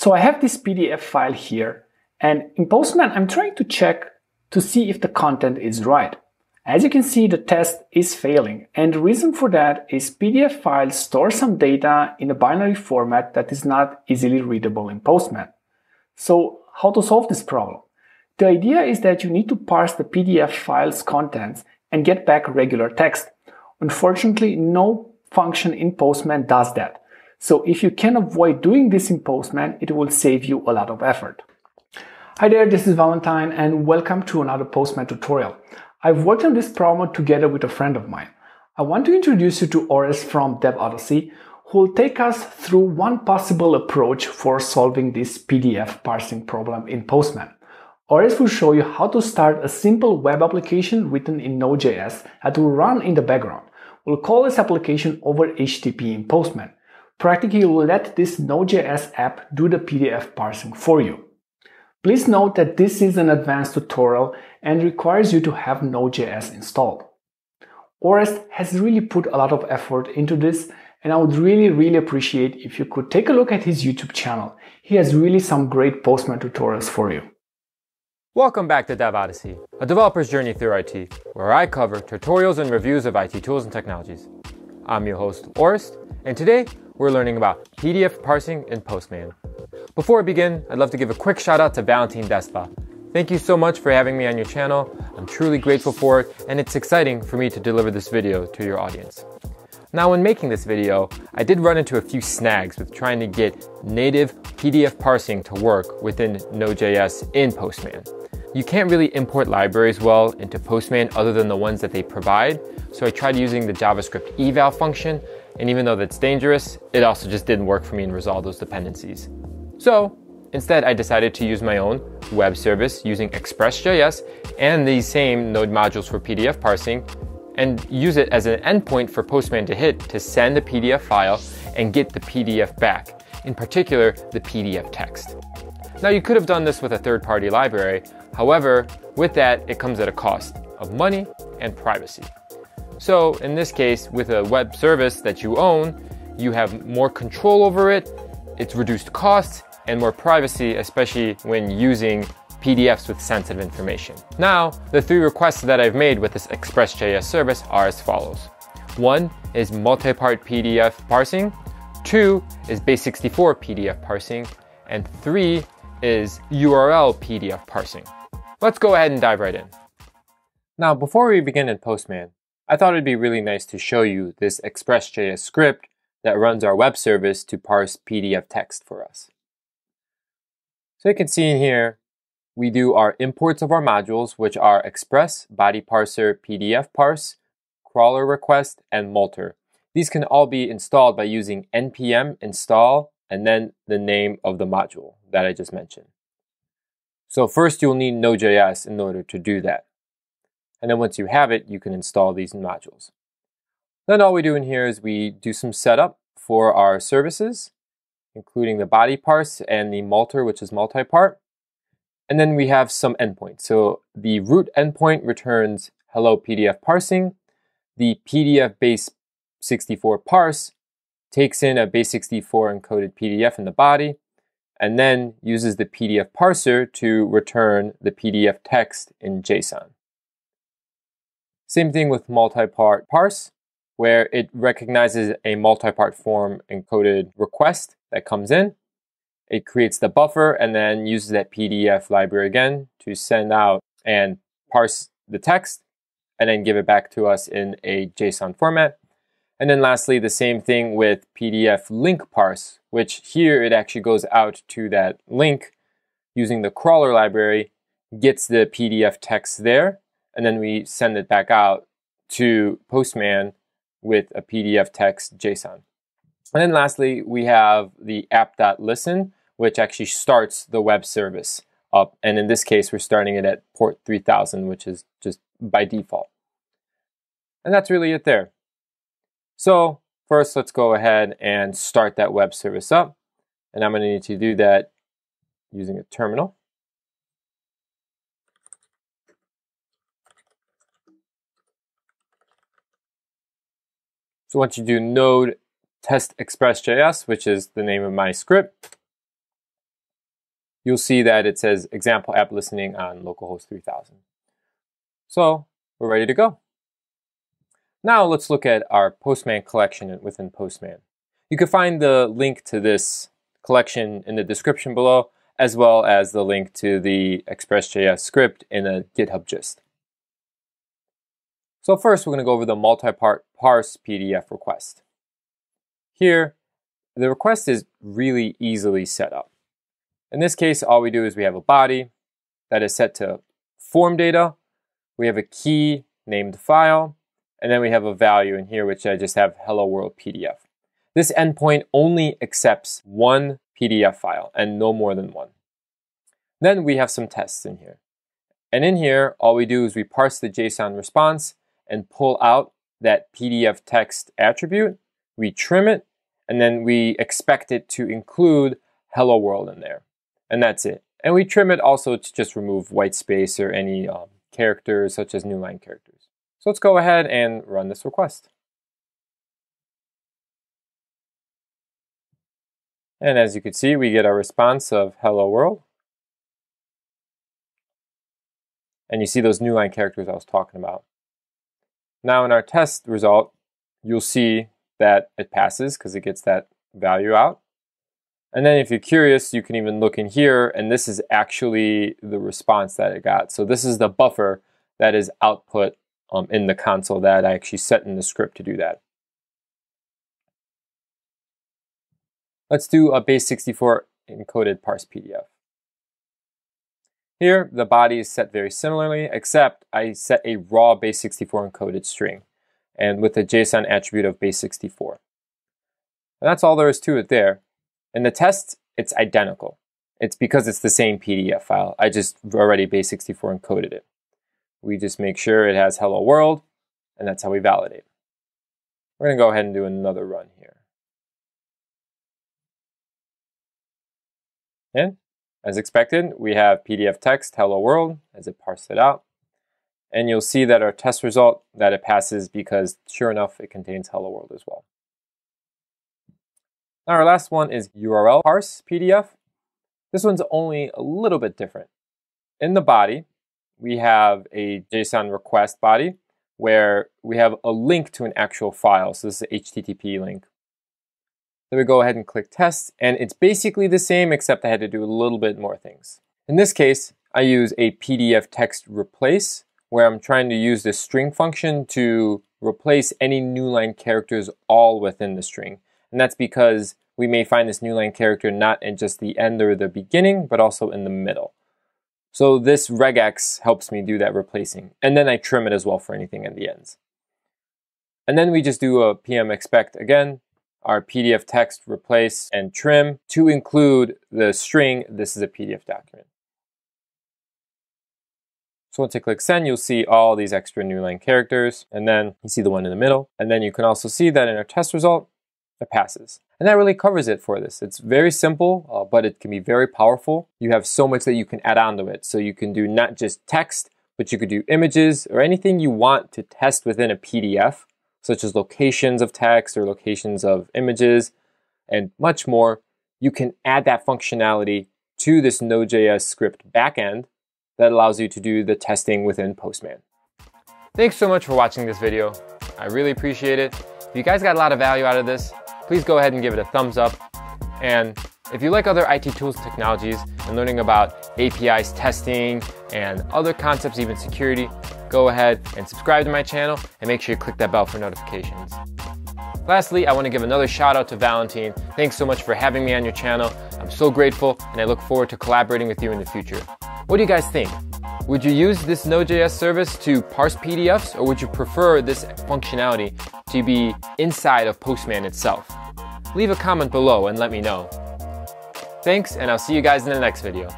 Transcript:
So I have this PDF file here and in Postman I'm trying to check to see if the content is right. As you can see the test is failing and the reason for that is PDF files store some data in a binary format that is not easily readable in Postman. So how to solve this problem? The idea is that you need to parse the PDF file's contents and get back regular text. Unfortunately, no function in Postman does that. So if you can avoid doing this in Postman, it will save you a lot of effort. Hi there, this is Valentin and welcome to another Postman tutorial. I've worked on this problem together with a friend of mine. I want to introduce you to Orest from DevOdyssey, who will take us through one possible approach for solving this PDF parsing problem in Postman. Orest will show you how to start a simple web application written in Node.js that will run in the background. We'll call this application over HTTP in Postman practically let this Node.js app do the PDF parsing for you. Please note that this is an advanced tutorial and requires you to have Node.js installed. Orest has really put a lot of effort into this and I would really, really appreciate if you could take a look at his YouTube channel. He has really some great Postman tutorials for you. Welcome back to Dev Odyssey, a developer's journey through IT, where I cover tutorials and reviews of IT tools and technologies. I'm your host, Orest, and today we're learning about PDF parsing in Postman. Before we begin, I'd love to give a quick shout out to Valentin Despa. Thank you so much for having me on your channel. I'm truly grateful for it, and it's exciting for me to deliver this video to your audience. Now, when making this video, I did run into a few snags with trying to get native PDF parsing to work within Node.js in Postman. You can't really import libraries well into Postman other than the ones that they provide, so I tried using the JavaScript eval function and even though that's dangerous, it also just didn't work for me and resolve those dependencies. So instead, I decided to use my own web service using Express.js and these same node modules for PDF parsing and use it as an endpoint for Postman to hit to send a PDF file and get the PDF back, in particular, the PDF text. Now, you could have done this with a third party library. However, with that, it comes at a cost of money and privacy. So in this case, with a web service that you own, you have more control over it, it's reduced costs, and more privacy, especially when using PDFs with sensitive information. Now, the three requests that I've made with this Express.js service are as follows. One is multi-part PDF parsing, two is base64 PDF parsing, and three is URL PDF parsing. Let's go ahead and dive right in. Now, before we begin in Postman, I thought it'd be really nice to show you this Express.js script that runs our web service to parse PDF text for us. So you can see in here, we do our imports of our modules, which are Express, Body Parser, PDF Parse, Crawler Request, and Multer. These can all be installed by using npm install and then the name of the module that I just mentioned. So first you'll need Node.js in order to do that. And then once you have it, you can install these modules. Then all we do in here is we do some setup for our services, including the body parse and the multer, which is multi-part. And then we have some endpoints. So the root endpoint returns hello PDF parsing. The PDF base 64 parse takes in a base 64 encoded PDF in the body, and then uses the PDF parser to return the PDF text in JSON. Same thing with multi-part parse, where it recognizes a multi-part form encoded request that comes in. It creates the buffer and then uses that PDF library again to send out and parse the text and then give it back to us in a JSON format. And then lastly, the same thing with PDF link parse, which here it actually goes out to that link using the crawler library, gets the PDF text there, and then we send it back out to Postman with a PDF text JSON. And then lastly, we have the app.listen, which actually starts the web service up. And in this case, we're starting it at port 3000, which is just by default. And that's really it there. So first, let's go ahead and start that web service up. And I'm going to need to do that using a terminal. So once you do node test express.js, which is the name of my script, you'll see that it says example app listening on localhost 3000. So we're ready to go. Now let's look at our Postman collection within Postman. You can find the link to this collection in the description below, as well as the link to the Express.js script in a GitHub gist. So first, we're going to go over the multi-part parse PDF request. Here, the request is really easily set up. In this case, all we do is we have a body that is set to form data. We have a key named file, and then we have a value in here, which I just have hello world PDF. This endpoint only accepts one PDF file and no more than one. Then we have some tests in here. And in here, all we do is we parse the JSON response and pull out that PDF text attribute, we trim it, and then we expect it to include hello world in there. And that's it. And we trim it also to just remove white space or any um, characters such as new line characters. So let's go ahead and run this request. And as you can see, we get a response of hello world. And you see those new line characters I was talking about. Now in our test result, you'll see that it passes because it gets that value out. And then if you're curious, you can even look in here, and this is actually the response that it got. So this is the buffer that is output um, in the console that I actually set in the script to do that. Let's do a base64 encoded parse PDF. Here, the body is set very similarly, except I set a raw base64 encoded string, and with a JSON attribute of base64. And that's all there is to it there. In the test, it's identical. It's because it's the same PDF file. I just already base64 encoded it. We just make sure it has hello world, and that's how we validate. We're going to go ahead and do another run here. And as expected, we have PDF text hello world as it parsed it out. And you'll see that our test result that it passes because sure enough, it contains hello world as well. Now our last one is URL parse PDF. This one's only a little bit different. In the body, we have a JSON request body where we have a link to an actual file. So this is an HTTP link. Then we go ahead and click test, and it's basically the same except I had to do a little bit more things. In this case, I use a PDF text replace where I'm trying to use the string function to replace any new line characters all within the string. And that's because we may find this new line character not in just the end or the beginning, but also in the middle. So this regex helps me do that replacing. And then I trim it as well for anything at the ends. And then we just do a pm expect again, our PDF text replace and trim to include the string, this is a PDF document. So once I click send, you'll see all these extra new line characters, and then you see the one in the middle. And then you can also see that in our test result, it passes. And that really covers it for this. It's very simple, uh, but it can be very powerful. You have so much that you can add onto it. So you can do not just text, but you could do images or anything you want to test within a PDF, such as locations of text or locations of images and much more. You can add that functionality to this Node.js script backend that allows you to do the testing within Postman. Thanks so much for watching this video. I really appreciate it. If you guys got a lot of value out of this, please go ahead and give it a thumbs up. And if you like other IT tools technologies and learning about APIs testing and other concepts, even security, go ahead and subscribe to my channel and make sure you click that bell for notifications. Lastly, I want to give another shout out to Valentin. Thanks so much for having me on your channel. I'm so grateful and I look forward to collaborating with you in the future. What do you guys think? Would you use this Node.js service to parse PDFs or would you prefer this functionality to be inside of Postman itself? Leave a comment below and let me know. Thanks, and I'll see you guys in the next video.